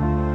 Bye.